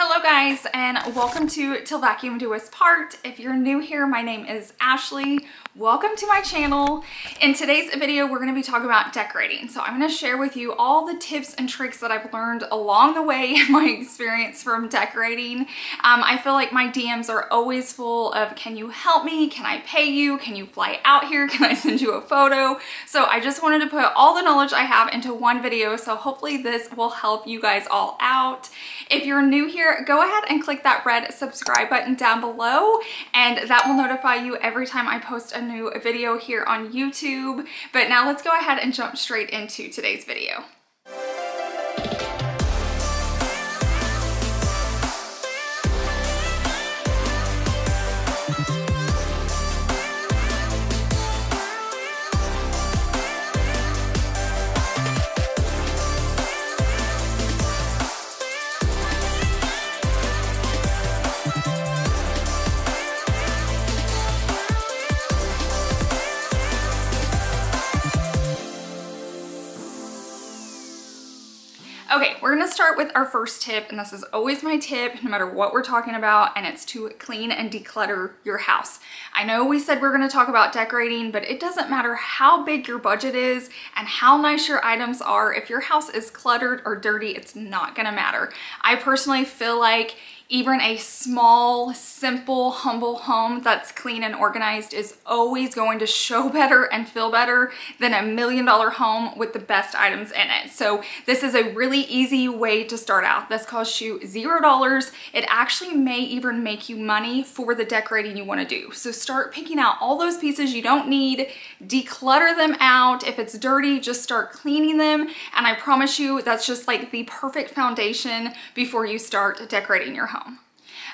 Hello guys and welcome to Til Vacuum Do Us Part. If you're new here, my name is Ashley. Welcome to my channel. In today's video, we're gonna be talking about decorating. So I'm gonna share with you all the tips and tricks that I've learned along the way in my experience from decorating. Um, I feel like my DMs are always full of, can you help me? Can I pay you? Can you fly out here? Can I send you a photo? So I just wanted to put all the knowledge I have into one video. So hopefully this will help you guys all out. If you're new here, go ahead and click that red subscribe button down below and that will notify you every time I post a new video here on YouTube. But now let's go ahead and jump straight into today's video. With our first tip, and this is always my tip, no matter what we're talking about, and it's to clean and declutter your house. I know we said we're gonna talk about decorating, but it doesn't matter how big your budget is and how nice your items are. If your house is cluttered or dirty, it's not gonna matter. I personally feel like even a small, simple, humble home that's clean and organized is always going to show better and feel better than a million dollar home with the best items in it. So this is a really easy way to start out. This costs you zero dollars. It actually may even make you money for the decorating you wanna do. So start picking out all those pieces you don't need, declutter them out. If it's dirty, just start cleaning them. And I promise you, that's just like the perfect foundation before you start decorating your home home.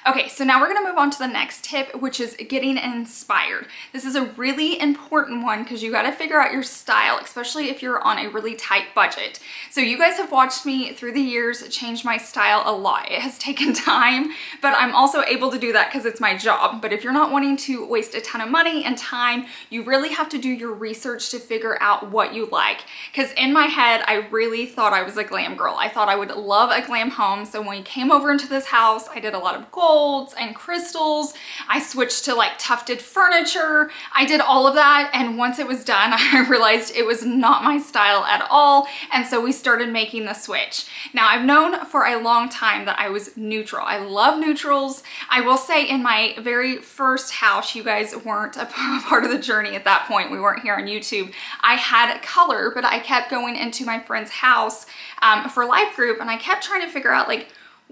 Okay, so now we're gonna move on to the next tip, which is getting inspired. This is a really important one because you gotta figure out your style, especially if you're on a really tight budget. So you guys have watched me through the years change my style a lot. It has taken time, but I'm also able to do that because it's my job. But if you're not wanting to waste a ton of money and time, you really have to do your research to figure out what you like. Because in my head, I really thought I was a glam girl. I thought I would love a glam home. So when we came over into this house, I did a lot of gold and crystals. I switched to like tufted furniture. I did all of that. And once it was done, I realized it was not my style at all. And so we started making the switch. Now I've known for a long time that I was neutral. I love neutrals. I will say in my very first house, you guys weren't a part of the journey at that point. We weren't here on YouTube. I had color, but I kept going into my friend's house um, for life group and I kept trying to figure out like,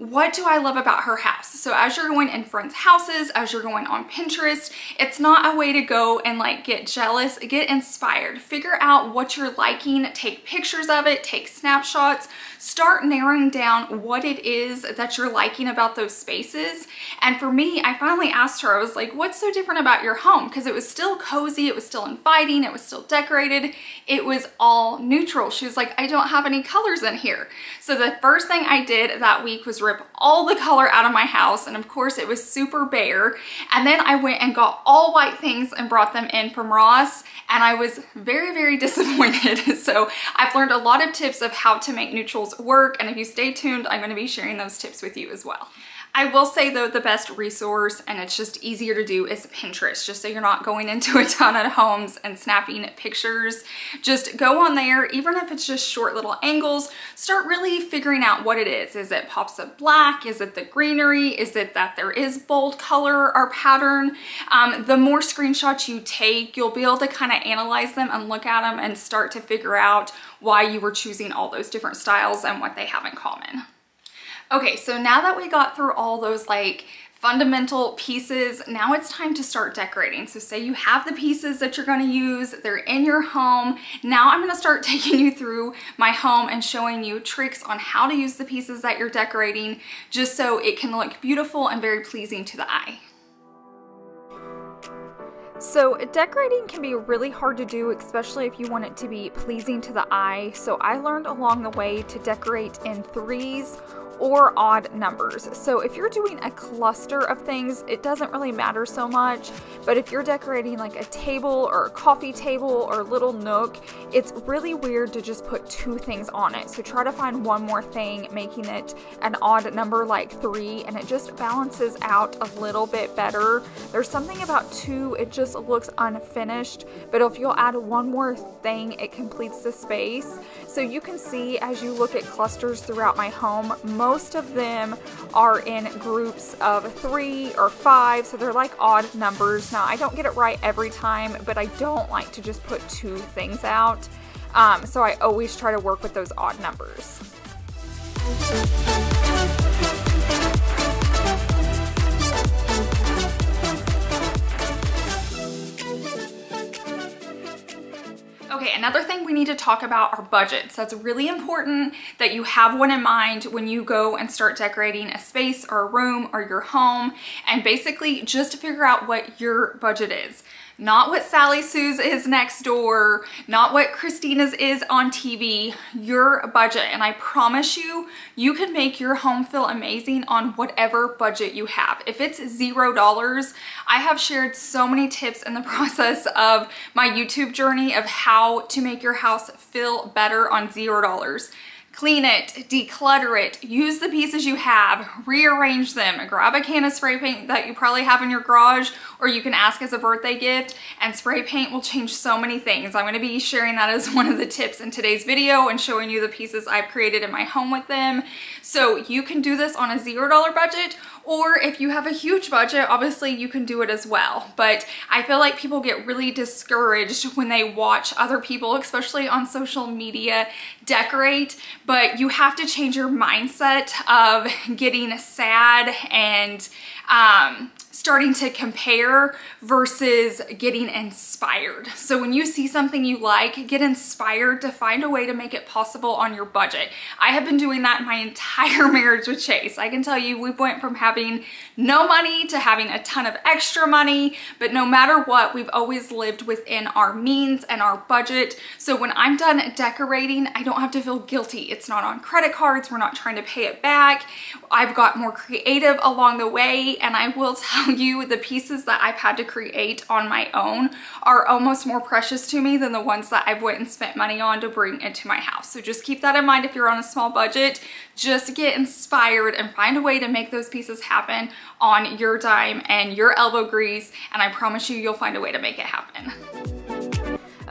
what do I love about her house? So as you're going in friends' houses, as you're going on Pinterest, it's not a way to go and like get jealous, get inspired. Figure out what you're liking, take pictures of it, take snapshots, start narrowing down what it is that you're liking about those spaces. And for me, I finally asked her, I was like, what's so different about your home? Because it was still cozy, it was still inviting, it was still decorated, it was all neutral. She was like, I don't have any colors in here. So the first thing I did that week was all the color out of my house. And of course it was super bare. And then I went and got all white things and brought them in from Ross. And I was very, very disappointed. so I've learned a lot of tips of how to make neutrals work. And if you stay tuned, I'm gonna be sharing those tips with you as well. I will say though the best resource and it's just easier to do is Pinterest just so you're not going into a ton of homes and snapping pictures. Just go on there even if it's just short little angles start really figuring out what it is. Is it pops of black? Is it the greenery? Is it that there is bold color or pattern? Um, the more screenshots you take you'll be able to kind of analyze them and look at them and start to figure out why you were choosing all those different styles and what they have in common. Okay, so now that we got through all those like fundamental pieces, now it's time to start decorating. So say you have the pieces that you're gonna use, they're in your home. Now I'm gonna start taking you through my home and showing you tricks on how to use the pieces that you're decorating just so it can look beautiful and very pleasing to the eye. So decorating can be really hard to do, especially if you want it to be pleasing to the eye. So I learned along the way to decorate in threes or odd numbers. So if you're doing a cluster of things, it doesn't really matter so much. But if you're decorating like a table or a coffee table or little nook, it's really weird to just put two things on it. So try to find one more thing, making it an odd number like three, and it just balances out a little bit better. There's something about two, it just looks unfinished, but if you'll add one more thing, it completes the space. So you can see as you look at clusters throughout my home, most of them are in groups of three or five, so they're like odd numbers. Now, I don't get it right every time, but I don't like to just put two things out. Um, so I always try to work with those odd numbers. Another thing we need to talk about are budgets. That's really important that you have one in mind when you go and start decorating a space or a room or your home and basically just to figure out what your budget is not what Sally Sue's is next door, not what Christina's is on TV, your budget. And I promise you, you can make your home feel amazing on whatever budget you have. If it's zero dollars, I have shared so many tips in the process of my YouTube journey of how to make your house feel better on zero dollars clean it, declutter it, use the pieces you have, rearrange them, grab a can of spray paint that you probably have in your garage or you can ask as a birthday gift and spray paint will change so many things. I'm gonna be sharing that as one of the tips in today's video and showing you the pieces I've created in my home with them. So you can do this on a $0 budget or if you have a huge budget, obviously you can do it as well. But I feel like people get really discouraged when they watch other people, especially on social media, decorate. But you have to change your mindset of getting sad and um, starting to compare versus getting inspired. So when you see something you like, get inspired to find a way to make it possible on your budget. I have been doing that my entire marriage with Chase. I can tell you we went from having no money to having a ton of extra money, but no matter what, we've always lived within our means and our budget. So when I'm done decorating, I don't have to feel guilty. It's not on credit cards. We're not trying to pay it back. I've got more creative along the way and I will tell you the pieces that I've had to create on my own are almost more precious to me than the ones that I've went and spent money on to bring into my house. So just keep that in mind if you're on a small budget. Just get inspired and find a way to make those pieces happen on your dime and your elbow grease and I promise you you'll find a way to make it happen.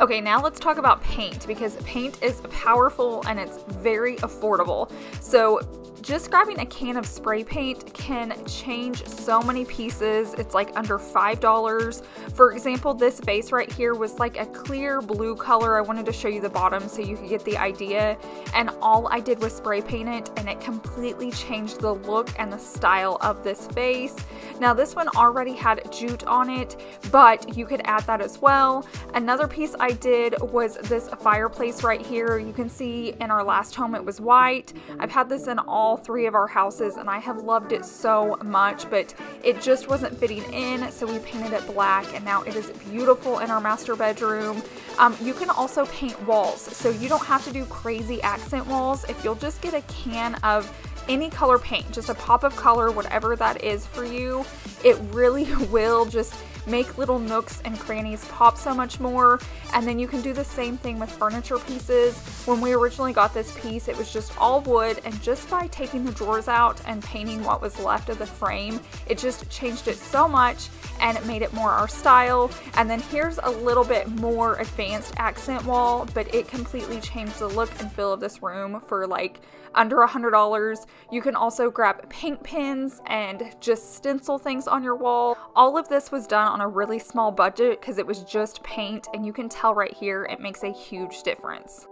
Okay, now let's talk about paint because paint is powerful and it's very affordable. So just grabbing a can of spray paint can change so many pieces. It's like under $5. For example, this vase right here was like a clear blue color. I wanted to show you the bottom so you could get the idea. And all I did was spray paint it and it completely changed the look and the style of this vase. Now this one already had jute on it, but you could add that as well. Another piece I did was this fireplace right here. You can see in our last home it was white. I've had this in all all three of our houses and I have loved it so much, but it just wasn't fitting in, so we painted it black and now it is beautiful in our master bedroom. Um, you can also paint walls, so you don't have to do crazy accent walls. If you'll just get a can of any color paint, just a pop of color, whatever that is for you, it really will just make little nooks and crannies pop so much more. And then you can do the same thing with furniture pieces. When we originally got this piece, it was just all wood and just by taking the drawers out and painting what was left of the frame, it just changed it so much and it made it more our style. And then here's a little bit more advanced accent wall, but it completely changed the look and feel of this room for like under a $100. You can also grab paint pins and just stencil things on your wall. All of this was done on a really small budget because it was just paint and you can tell right here it makes a huge difference.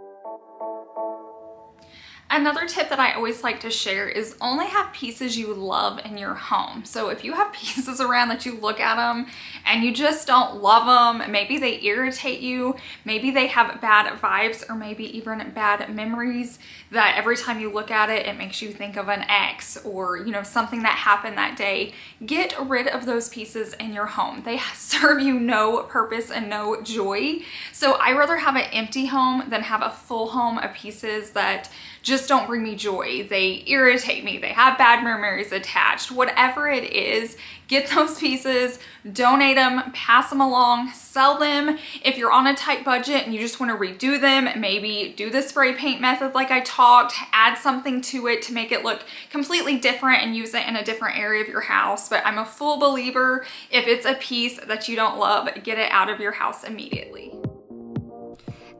Another tip that I always like to share is only have pieces you love in your home. So if you have pieces around that you look at them and you just don't love them, maybe they irritate you, maybe they have bad vibes or maybe even bad memories that every time you look at it, it makes you think of an ex or, you know, something that happened that day, get rid of those pieces in your home. They serve you no purpose and no joy. So I rather have an empty home than have a full home of pieces that just don't bring me joy. They irritate me. They have bad memories attached. Whatever it is, get those pieces, donate them, pass them along, sell them. If you're on a tight budget and you just wanna redo them, maybe do the spray paint method like I talked, add something to it to make it look completely different and use it in a different area of your house. But I'm a full believer, if it's a piece that you don't love, get it out of your house immediately.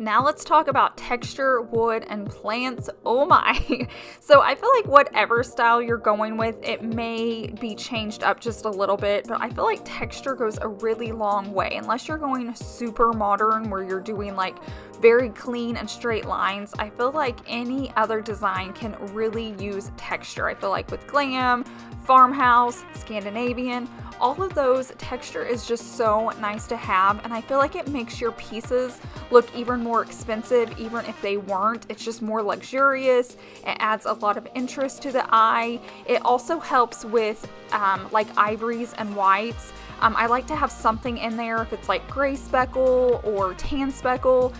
Now let's talk about texture, wood, and plants. Oh my. So I feel like whatever style you're going with, it may be changed up just a little bit, but I feel like texture goes a really long way. Unless you're going super modern where you're doing like very clean and straight lines, I feel like any other design can really use texture. I feel like with glam, farmhouse, Scandinavian, all of those texture is just so nice to have and I feel like it makes your pieces look even more expensive even if they weren't. It's just more luxurious. It adds a lot of interest to the eye. It also helps with um, like ivories and whites. Um, I like to have something in there if it's like gray speckle or tan speckle,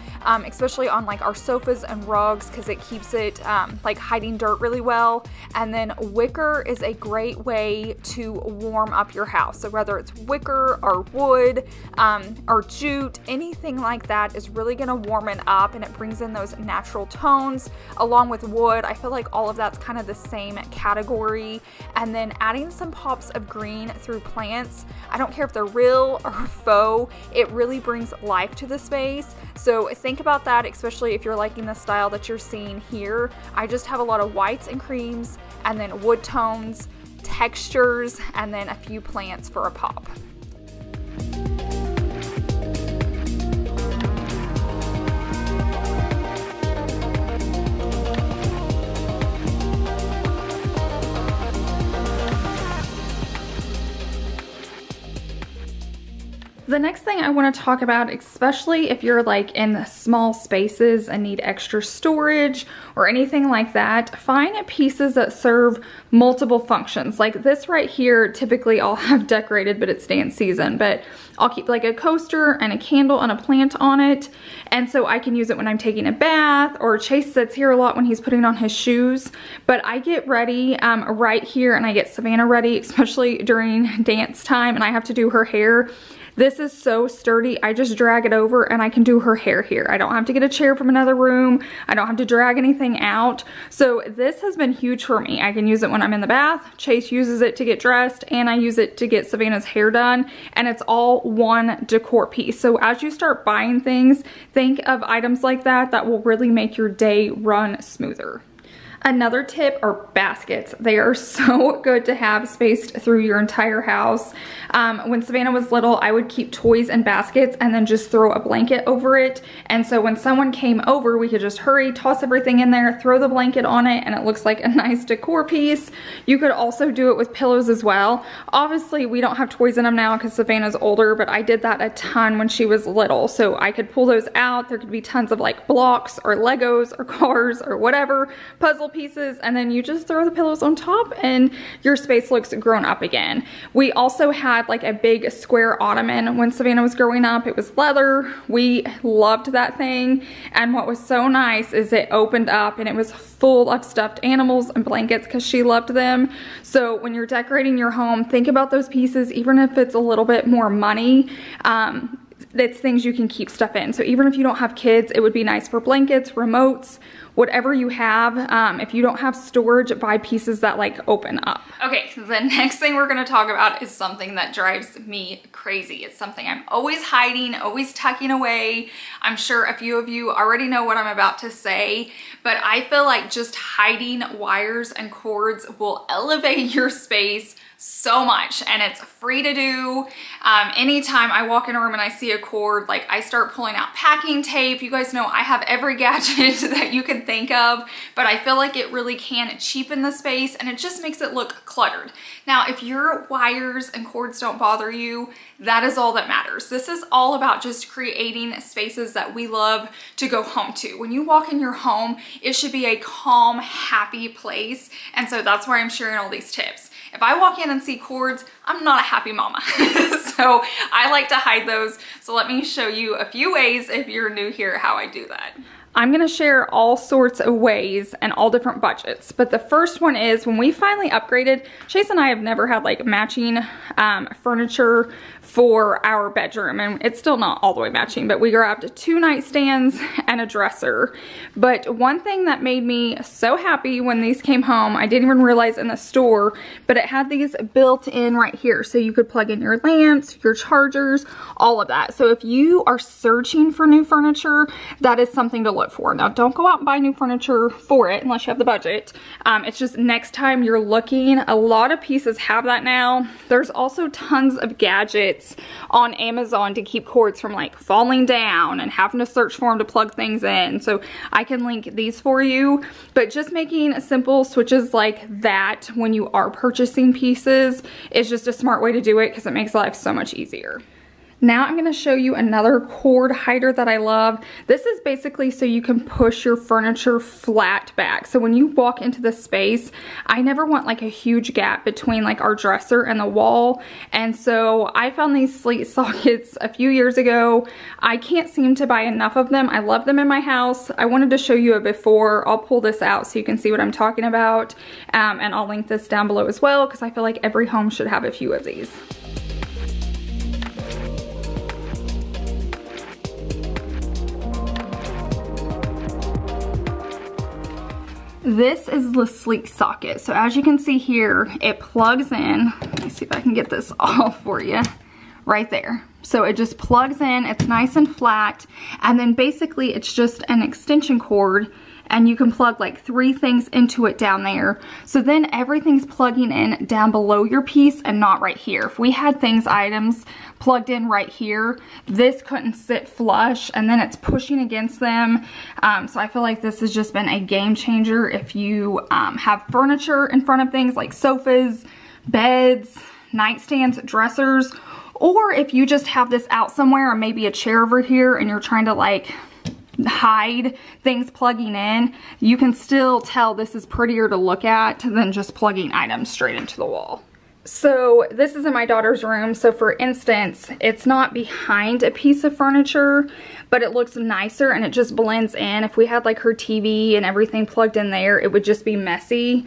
especially on like our sofas and rugs because it keeps it um, like hiding dirt really well. And then wicker is a great way to warm up your house. So whether it's wicker or wood um, or jute, anything like that is really gonna warm it up and it brings in those natural tones along with wood. I feel like all of that's kind of the same category. And then adding some pops of green through plants. I don't care if they're real or faux, it really brings life to the space. So think about that, especially if you're liking the style that you're seeing here. I just have a lot of whites and creams and then wood tones, textures, and then a few plants for a pop. The next thing I want to talk about, especially if you're like in small spaces and need extra storage or anything like that, find pieces that serve multiple functions. Like this right here, typically I'll have decorated, but it's dance season, but I'll keep like a coaster and a candle and a plant on it. And so I can use it when I'm taking a bath or Chase sits here a lot when he's putting on his shoes. But I get ready um, right here and I get Savannah ready, especially during dance time and I have to do her hair. This is so sturdy. I just drag it over and I can do her hair here. I don't have to get a chair from another room. I don't have to drag anything out. So this has been huge for me. I can use it when I'm in the bath. Chase uses it to get dressed and I use it to get Savannah's hair done. And it's all one decor piece. So as you start buying things, think of items like that that will really make your day run smoother. Another tip are baskets. They are so good to have spaced through your entire house. Um, when Savannah was little, I would keep toys in baskets and then just throw a blanket over it. And so when someone came over, we could just hurry, toss everything in there, throw the blanket on it, and it looks like a nice decor piece. You could also do it with pillows as well. Obviously, we don't have toys in them now because Savannah's older, but I did that a ton when she was little. So I could pull those out. There could be tons of like blocks or Legos or cars or whatever, puzzle pieces and then you just throw the pillows on top and your space looks grown up again. We also had like a big square ottoman when Savannah was growing up. It was leather. We loved that thing. And what was so nice is it opened up and it was full of stuffed animals and blankets because she loved them. So when you're decorating your home, think about those pieces, even if it's a little bit more money. Um, it's things you can keep stuff in. So even if you don't have kids, it would be nice for blankets, remotes, whatever you have. Um, if you don't have storage, buy pieces that like open up. Okay, the next thing we're gonna talk about is something that drives me crazy. It's something I'm always hiding, always tucking away. I'm sure a few of you already know what I'm about to say, but I feel like just hiding wires and cords will elevate your space so much and it's free to do. Um, anytime I walk in a room and I see a cord, like I start pulling out packing tape. You guys know I have every gadget that you can think of, but I feel like it really can cheapen the space and it just makes it look cluttered. Now, if your wires and cords don't bother you, that is all that matters. This is all about just creating spaces that we love to go home to. When you walk in your home, it should be a calm, happy place. And so that's why I'm sharing all these tips. If I walk in and see cords, I'm not a happy mama. so I like to hide those. So let me show you a few ways if you're new here how I do that. I'm gonna share all sorts of ways and all different budgets. But the first one is when we finally upgraded, Chase and I have never had like matching um, furniture for our bedroom and it's still not all the way matching but we grabbed two nightstands and a dresser but one thing that made me so happy when these came home I didn't even realize in the store but it had these built in right here so you could plug in your lamps your chargers all of that so if you are searching for new furniture that is something to look for now don't go out and buy new furniture for it unless you have the budget um, it's just next time you're looking a lot of pieces have that now there's also tons of gadgets on Amazon to keep cords from like falling down and having to search for them to plug things in. So I can link these for you, but just making simple switches like that when you are purchasing pieces is just a smart way to do it because it makes life so much easier. Now I'm gonna show you another cord hider that I love. This is basically so you can push your furniture flat back. So when you walk into the space, I never want like a huge gap between like our dresser and the wall. And so I found these sleek sockets a few years ago. I can't seem to buy enough of them. I love them in my house. I wanted to show you a before. I'll pull this out so you can see what I'm talking about. Um, and I'll link this down below as well because I feel like every home should have a few of these. This is the sleek socket. So as you can see here, it plugs in. Let me see if I can get this all for you. Right there. So it just plugs in, it's nice and flat, and then basically it's just an extension cord and you can plug like three things into it down there. So then everything's plugging in down below your piece and not right here. If we had things, items plugged in right here, this couldn't sit flush and then it's pushing against them. Um, so I feel like this has just been a game changer if you um, have furniture in front of things like sofas, beds, nightstands, dressers, or if you just have this out somewhere or maybe a chair over here and you're trying to like hide things plugging in, you can still tell this is prettier to look at than just plugging items straight into the wall. So this is in my daughter's room. So for instance, it's not behind a piece of furniture, but it looks nicer and it just blends in. If we had like her TV and everything plugged in there, it would just be messy.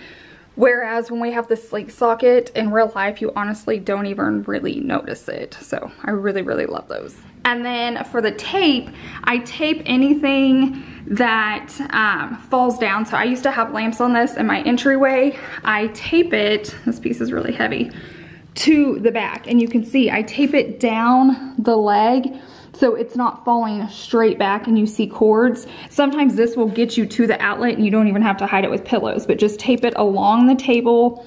Whereas when we have the sleek socket in real life, you honestly don't even really notice it. So I really, really love those. And then for the tape, I tape anything that um, falls down. So I used to have lamps on this in my entryway. I tape it, this piece is really heavy, to the back. And you can see I tape it down the leg so it's not falling straight back and you see cords. Sometimes this will get you to the outlet and you don't even have to hide it with pillows, but just tape it along the table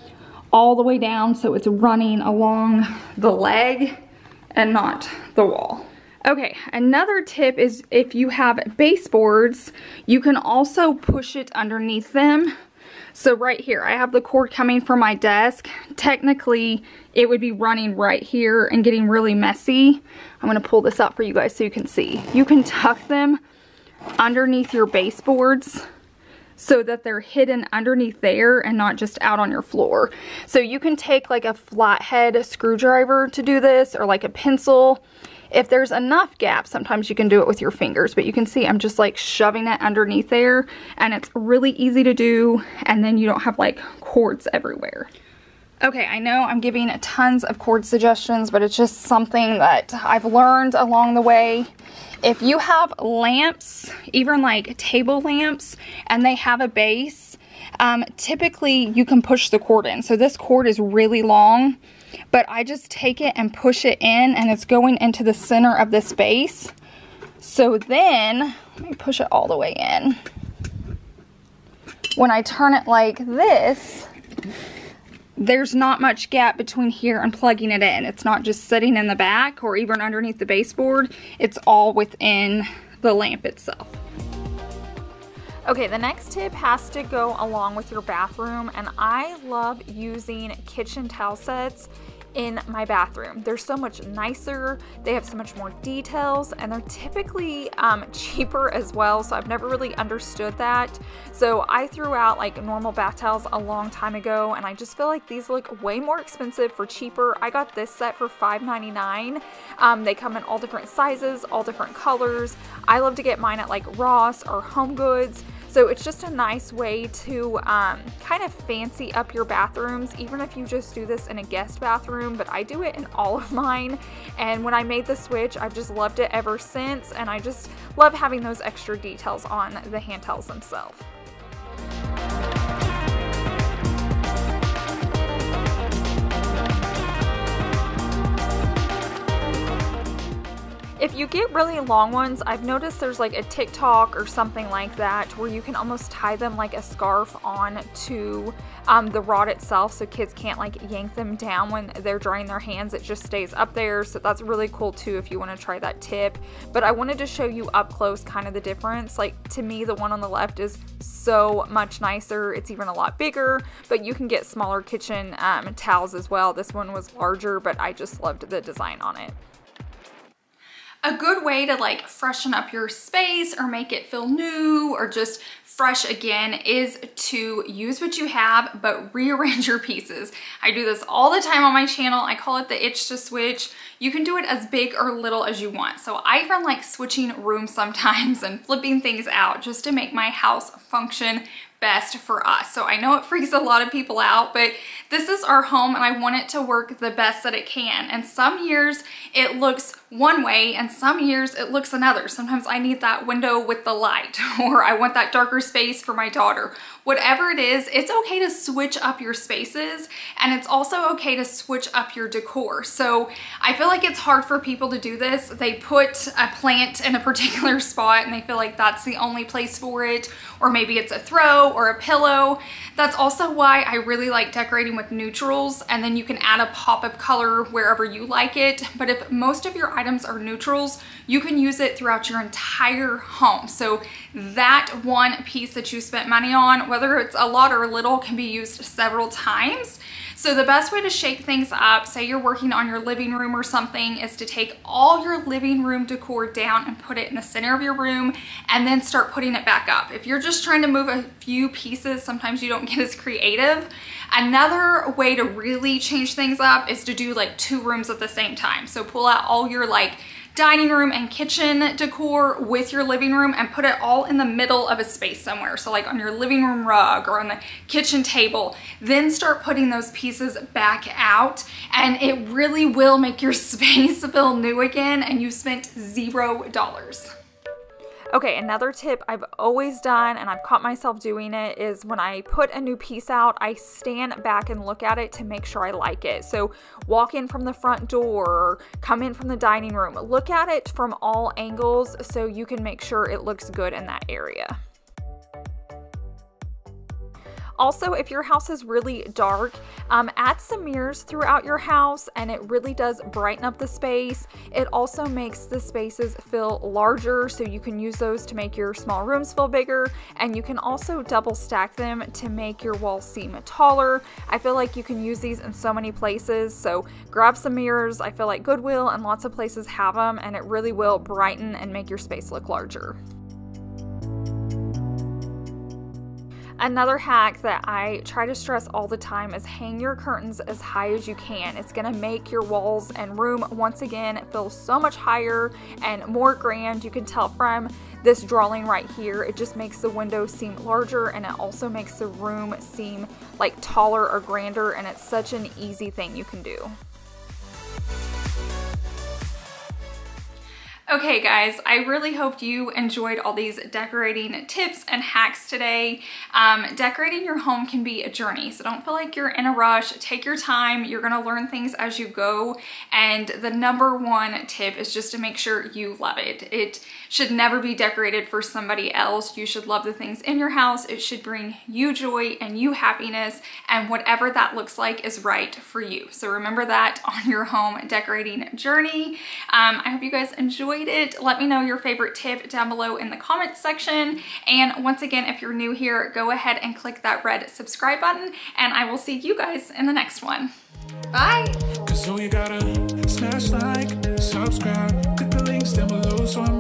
all the way down so it's running along the leg and not the wall. Okay, another tip is if you have baseboards, you can also push it underneath them. So right here, I have the cord coming from my desk. Technically, it would be running right here and getting really messy. I'm gonna pull this up for you guys so you can see. You can tuck them underneath your baseboards so that they're hidden underneath there and not just out on your floor. So you can take like a flathead screwdriver to do this or like a pencil if there's enough gap, sometimes you can do it with your fingers, but you can see I'm just like shoving it underneath there and it's really easy to do and then you don't have like cords everywhere. Okay, I know I'm giving tons of cord suggestions, but it's just something that I've learned along the way. If you have lamps, even like table lamps, and they have a base, um, typically you can push the cord in. So this cord is really long but I just take it and push it in and it's going into the center of the space. So then, let me push it all the way in. When I turn it like this, there's not much gap between here and plugging it in. It's not just sitting in the back or even underneath the baseboard. It's all within the lamp itself. Okay, the next tip has to go along with your bathroom and I love using kitchen towel sets in my bathroom. They're so much nicer, they have so much more details, and they're typically um, cheaper as well, so I've never really understood that. So I threw out like normal bath towels a long time ago, and I just feel like these look way more expensive for cheaper. I got this set for $5.99. Um, they come in all different sizes, all different colors. I love to get mine at like Ross or Home Goods. So it's just a nice way to um, kind of fancy up your bathrooms, even if you just do this in a guest bathroom, but I do it in all of mine. And when I made the switch, I've just loved it ever since. And I just love having those extra details on the hand towels themselves. You get really long ones, I've noticed there's like a TikTok or something like that where you can almost tie them like a scarf on to um, the rod itself so kids can't like yank them down when they're drying their hands. It just stays up there. So that's really cool too if you want to try that tip. But I wanted to show you up close kind of the difference. Like to me, the one on the left is so much nicer. It's even a lot bigger, but you can get smaller kitchen um, towels as well. This one was larger, but I just loved the design on it. A good way to like freshen up your space or make it feel new or just fresh again is to use what you have but rearrange your pieces. I do this all the time on my channel. I call it the itch to switch. You can do it as big or little as you want. So I even like switching rooms sometimes and flipping things out just to make my house function best for us. So I know it freaks a lot of people out, but this is our home and I want it to work the best that it can. And some years it looks one way and some years it looks another. Sometimes I need that window with the light or I want that darker space for my daughter. Whatever it is, it's okay to switch up your spaces and it's also okay to switch up your decor. So I feel like it's hard for people to do this. They put a plant in a particular spot and they feel like that's the only place for it or maybe it's a throw or a pillow. That's also why I really like decorating with neutrals and then you can add a pop of color wherever you like it. But if most of your items are neutrals, you can use it throughout your entire home. So that one piece that you spent money on, whether it's a lot or a little, can be used several times. So the best way to shake things up, say you're working on your living room or something, is to take all your living room decor down and put it in the center of your room and then start putting it back up. If you're just trying to move a few pieces, sometimes you don't get as creative. Another way to really change things up is to do like two rooms at the same time. So pull out all your like dining room and kitchen decor with your living room and put it all in the middle of a space somewhere. So like on your living room rug or on the kitchen table, then start putting those pieces back out and it really will make your space feel new again and you spent zero dollars. Okay, another tip I've always done and I've caught myself doing it is when I put a new piece out, I stand back and look at it to make sure I like it. So walk in from the front door, come in from the dining room, look at it from all angles so you can make sure it looks good in that area. Also, if your house is really dark, um, add some mirrors throughout your house and it really does brighten up the space. It also makes the spaces feel larger so you can use those to make your small rooms feel bigger and you can also double stack them to make your walls seem taller. I feel like you can use these in so many places so grab some mirrors. I feel like Goodwill and lots of places have them and it really will brighten and make your space look larger. Another hack that I try to stress all the time is hang your curtains as high as you can. It's gonna make your walls and room once again feel so much higher and more grand. You can tell from this drawing right here, it just makes the window seem larger and it also makes the room seem like taller or grander and it's such an easy thing you can do. Okay guys, I really hope you enjoyed all these decorating tips and hacks today. Um, decorating your home can be a journey, so don't feel like you're in a rush. Take your time. You're gonna learn things as you go. And the number one tip is just to make sure you love it. It should never be decorated for somebody else. You should love the things in your house. It should bring you joy and you happiness and whatever that looks like is right for you. So remember that on your home decorating journey. Um, I hope you guys enjoyed enjoyed it. Let me know your favorite tip down below in the comments section. And once again, if you're new here, go ahead and click that red subscribe button and I will see you guys in the next one. Bye. Cause you gotta smash like, subscribe, click the links down below so I